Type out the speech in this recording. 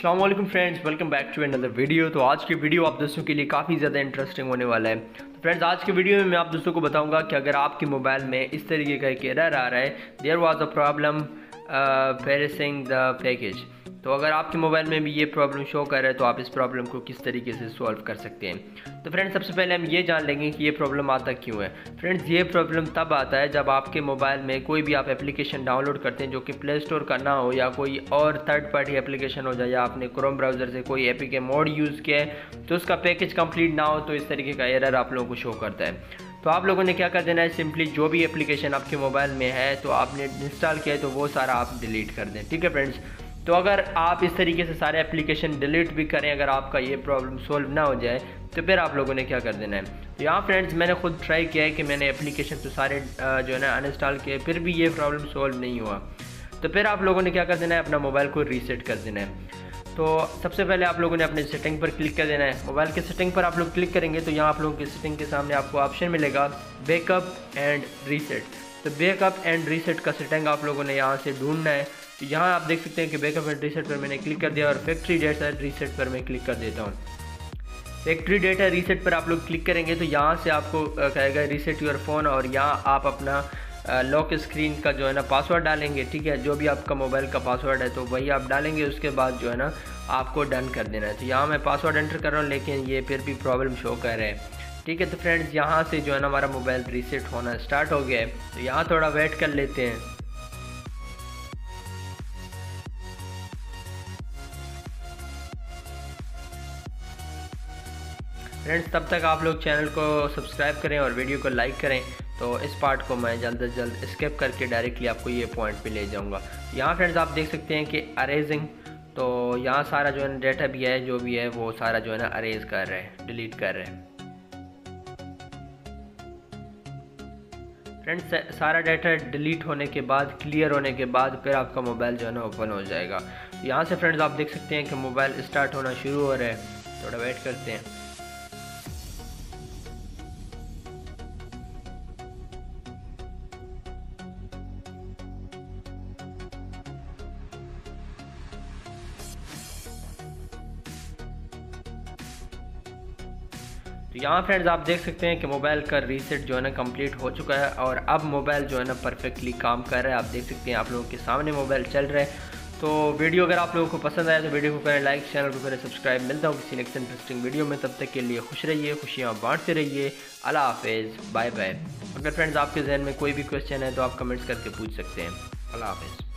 Allam friends welcome back to another video तो आज की वीडियो आप दोस्तों के लिए काफ़ी ज़्यादा इंटरेस्टिंग होने वाला है। फ्रेंड्स आज के वीडियो में मैं आप दोस्तों को बताऊँगा कि अगर आपके मोबाइल में इस तरीके का एक एरर आ रहा है there was a problem facing the package तो अगर आपके मोबाइल में भी ये प्रॉब्लम शो कर रहा है तो आप इस प्रॉब्लम को किस तरीके से सॉल्व कर सकते हैं? तो फ्रेंड्स सबसे पहले हम ये जान लेंगे कि ये प्रॉब्लम आता क्यों है। फ्रेंड्स ये प्रॉब्लम तब आता है जब आपके मोबाइल में कोई भी आप एप्लीकेशन डाउनलोड करते हैं जो कि प्ले स्टोर का ना हो या कोई और थर्ड पार्टी एप्लीकेशन हो जाए या आपने क्रोम ब्राउज़र से कोई एपी के मोड यूज़ किया है तो उसका पैकेज कंप्लीट ना हो तो इस तरीके का एरर आप लोगों को शो करता है। तो आप लोगों ने क्या कर देना है? सिंपली जो भी एप्लीकेशन आपके मोबाइल में है तो आपने इंस्टॉल किया है तो वो सारा आप डिलीट कर दें। ठीक है फ्रेंड्स तो अगर आप इस तरीके से सारे एप्लीकेशन डिलीट भी करें, अगर आपका ये प्रॉब्लम सोल्व ना हो जाए तो फिर आप लोगों ने क्या कर देना है? तो यहाँ फ्रेंड्स मैंने खुद ट्राई किया है कि मैंने एप्लीकेशन तो सारे जो है ना अनइंस्टॉल किए, फिर भी ये प्रॉब्लम सोल्व नहीं हुआ। तो फिर आप लोगों ने क्या कर देना है? अपना मोबाइल को रीसेट कर देना है। तो सबसे पहले आप लोगों ने अपने सेटिंग पर क्लिक कर देना है। मोबाइल के सेटिंग पर आप लोग क्लिक करेंगे तो यहाँ आप लोगों की सेटिंग के सामने आपको ऑप्शन मिलेगा बैकअप एंड रीसेट तो बैकअप एंड रीसेट का सेटिंग आप लोगों ने यहाँ से ढूंढना है। तो यहाँ आप देख सकते हैं कि बैकअप एंड रीसेट पर मैंने क्लिक कर दिया और फैक्ट्री डेटा रीसेट पर मैं क्लिक कर देता हूँ। फैक्ट्री डेटा रीसेट पर आप लोग क्लिक करेंगे तो यहाँ से आपको कहेगा रीसेट योर फ़ोन और यहाँ आप अपना लॉक स्क्रीन का जो है ना पासवर्ड डालेंगे, ठीक है? जो भी आपका मोबाइल का पासवर्ड है तो वही आप डालेंगे, उसके बाद जो है ना आपको डन कर देना है। तो यहाँ मैं पासवर्ड एंटर कर रहा हूँ, लेकिन ये फिर भी प्रॉब्लम शो कर रहे हैं। ठीक है तो फ्रेंड्स यहाँ से जो है ना हमारा मोबाइल रीसेट होना स्टार्ट हो गया है। तो यहाँ थोड़ा वेट कर लेते हैं। फ्रेंड्स तब तक आप लोग चैनल को सब्सक्राइब करें और वीडियो को लाइक करें। तो इस पार्ट को मैं जल्द से जल्द स्किप करके डायरेक्टली आपको ये पॉइंट पे ले जाऊँगा। यहाँ फ्रेंड्स आप देख सकते हैं कि अरेजिंग तो यहाँ सारा जो है डेटा भी है, जो भी है, वो सारा जो है ना अरेज कर रहे हैं डिलीट कर रहे हैं। फ्रेंड्स सारा डाटा डिलीट होने के बाद क्लियर होने के बाद फिर आपका मोबाइल जो है ना ओपन हो जाएगा। यहाँ से फ्रेंड्स आप देख सकते हैं कि मोबाइल स्टार्ट होना शुरू हो रहा है। थोड़ा वेट करते हैं। तो यहाँ फ्रेंड्स आप देख सकते हैं कि मोबाइल का रीसेट जो है ना कंप्लीट हो चुका है और अब मोबाइल जो है ना परफेक्टली काम कर रहा है। आप देख सकते हैं आप लोगों के सामने मोबाइल चल रहा है। तो वीडियो अगर आप लोगों को पसंद आया तो वीडियो को करें लाइक चैनल को करें सब्सक्राइब मिलता हूँ किसी नेक्स्ट इंटरेस्टिंग वीडियो में। तब तक के लिए खुश रहिए, खुशियाँ बांटते रहिए। अला हाफिज़। बाय बाय अगर फ्रेंड्स आपके जहन में कोई भी क्वेश्चन है तो आप कमेंट्स करके पूछ सकते हैं। अल्लाह हाफिज़।